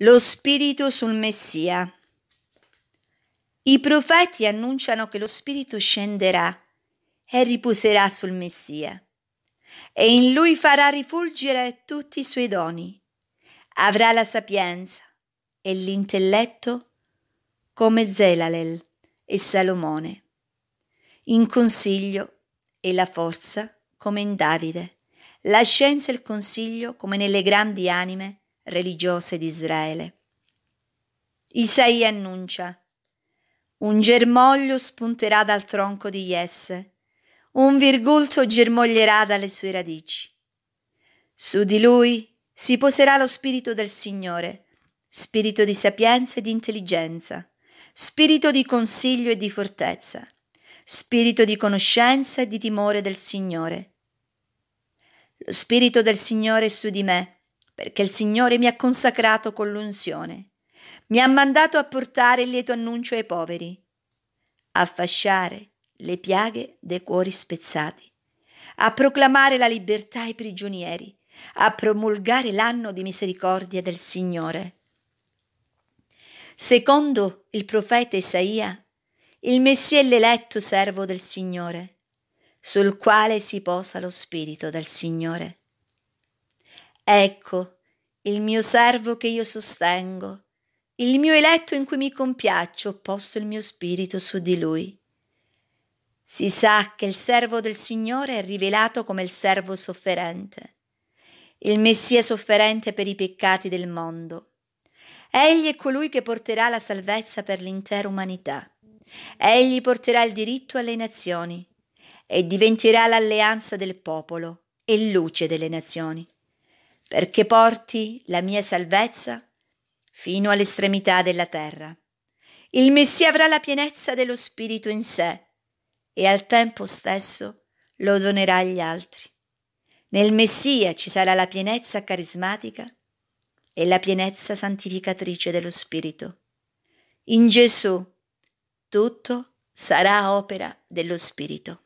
Lo Spirito sul Messia. I profeti annunciano che lo Spirito scenderà e riposerà sul Messia e in lui farà rifulgere tutti i suoi doni. Avrà la sapienza e l'intelletto come Zelalel e Salomone, in consiglio e la forza come in Davide, la scienza e il consiglio come nelle grandi anime religiose di Israele. Isaia annuncia un germoglio spunterà dal tronco di Jesse, un virgulto germoglierà dalle sue radici. Su di lui si poserà lo spirito del Signore, spirito di sapienza e di intelligenza, spirito di consiglio e di fortezza, spirito di conoscenza e di timore del Signore. Lo spirito del Signore è su di me, perché il Signore mi ha consacrato con l'unzione. Mi ha mandato a portare il lieto annuncio ai poveri, a fasciare le piaghe dei cuori spezzati, a proclamare la libertà ai prigionieri, a promulgare l'anno di misericordia del Signore. Secondo il profeta Isaia, il Messia è l'eletto servo del Signore, sul quale si posa lo Spirito del Signore. Ecco il mio servo che io sostengo, il mio eletto in cui mi compiaccio, ho posto il mio spirito su di lui. Si sa che il servo del Signore è rivelato come il servo sofferente, il Messia sofferente per i peccati del mondo. Egli è colui che porterà la salvezza per l'intera umanità. Egli porterà il diritto alle nazioni e diventerà l'alleanza del popolo e luce delle nazioni perché porti la mia salvezza fino all'estremità della terra. Il Messia avrà la pienezza dello Spirito in sé e al tempo stesso lo donerà agli altri. Nel Messia ci sarà la pienezza carismatica e la pienezza santificatrice dello Spirito. In Gesù tutto sarà opera dello Spirito.